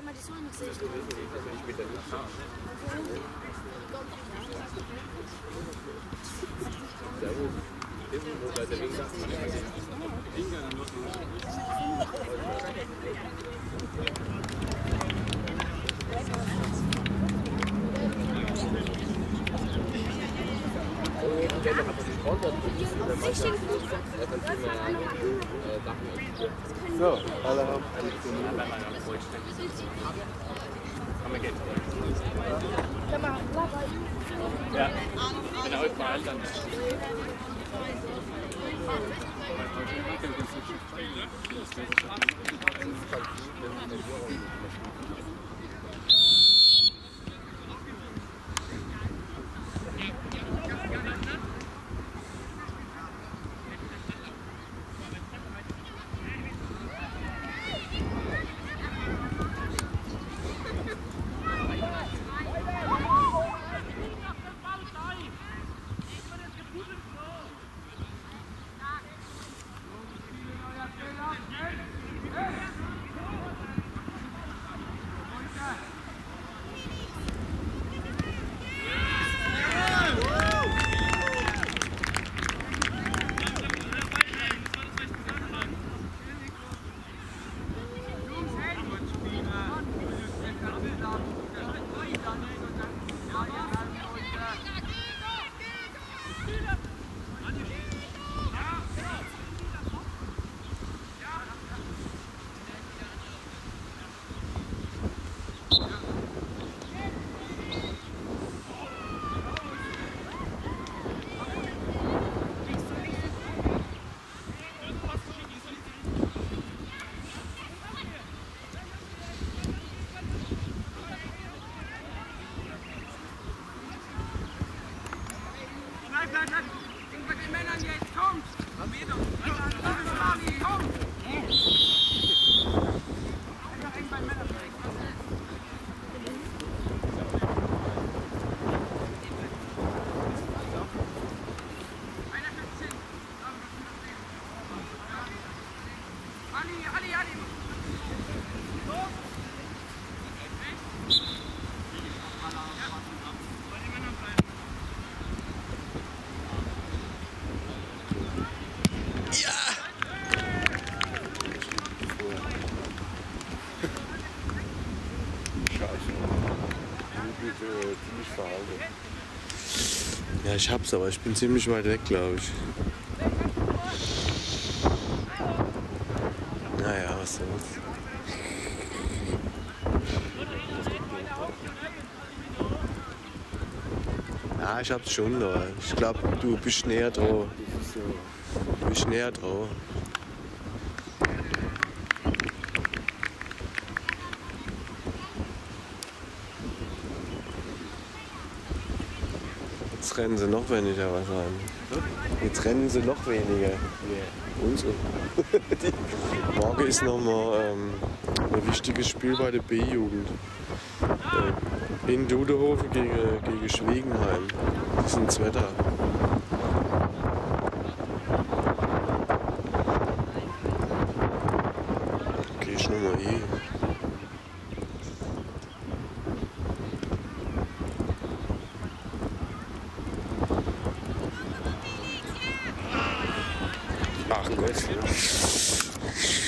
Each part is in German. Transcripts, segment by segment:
kann man die noch sehen. So, alle haben Ja, wenn er heute verheilt, dann. Bleib, äh, ziemlich verhalten. Ja, ich hab's, aber ich bin ziemlich weit weg, glaube ich. Naja, was soll's. Ja, ich hab's schon da. Ich glaube, du bist näher so. Du bist näher dran. Jetzt rennen sie noch weniger wahrscheinlich. Jetzt rennen sie noch weniger. Und so. Morgen ist nochmal ähm, ein wichtiges Spiel bei der B-Jugend. Äh, in Dudehofen gegen, gegen Schwiegenheim. Das ist ins Wetter. Geh ich nochmal hin.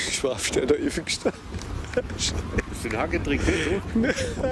Ich war auf der da ewig. Hast du den Hacketrick nicht, so?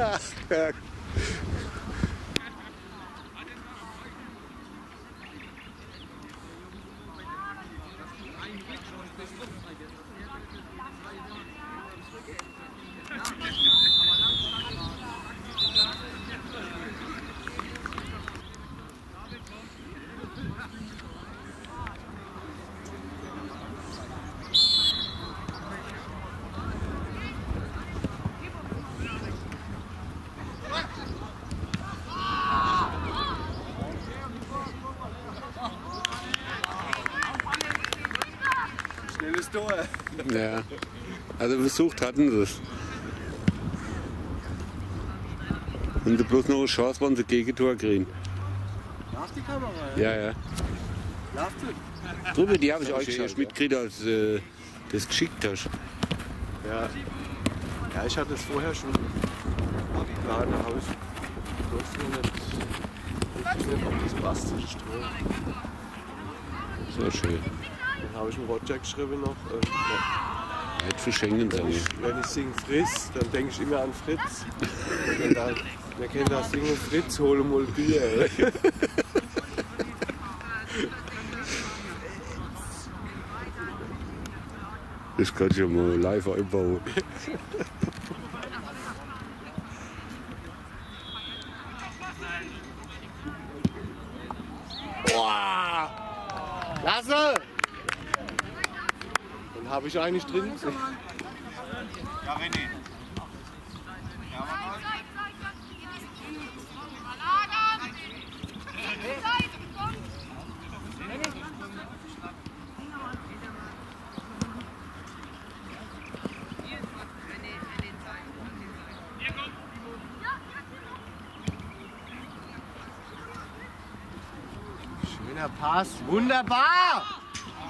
Ja. Tor. Ja. Also versucht hatten sie es. Und sie bloß noch eine Chance, wenn sie Gegentor kriegen. Nach die Kamera, Ja, ja. Läuft sie? Drüber, die habe ich euch erst mitgekriegt, als äh, das geschickt hast. Ja. Ja, ich hatte es vorher schon da habe ich bloß noch nicht, ich nicht, ob das passt. So schön. Dann habe ich dem Roger geschrieben noch, äh, ja, Weit verschenken wenn, sein. ich, wenn ich singe Friss, dann denke ich immer an Fritz. Und dann, wir kennen das singen Fritz, hole mal Bier. Das kannst du ja mal live einbauen. Lasse! Habe ich eigentlich drin. Schöner Pass, wunderbar!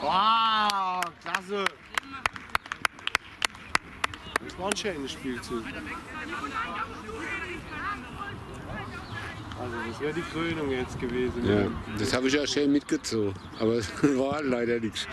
Wow, klasse! Das war ein schönes Spielzug. Also das wäre die Krönung jetzt gewesen. Ja, das habe ich ja schön mitgezogen. Aber es war leider nichts.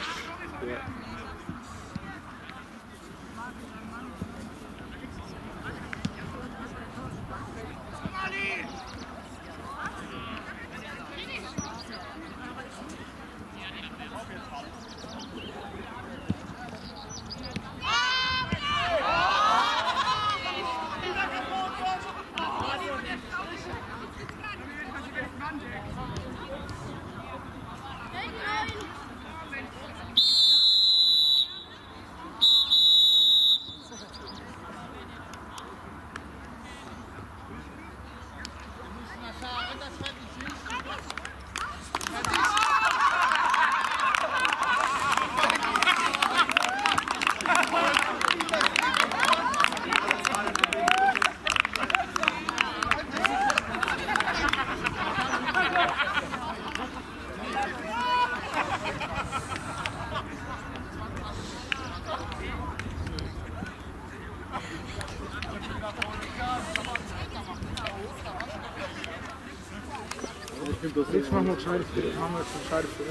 Jetzt machen wir ein gescheites Bild. Machen wir jetzt ein gescheites Bild.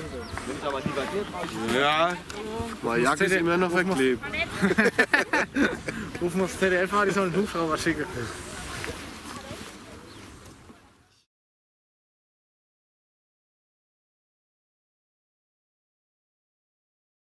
Ja, meine Jacke ist immer noch verklebt. Rufen wir das ZDF an, die sollen einen Hubschrauber schicken.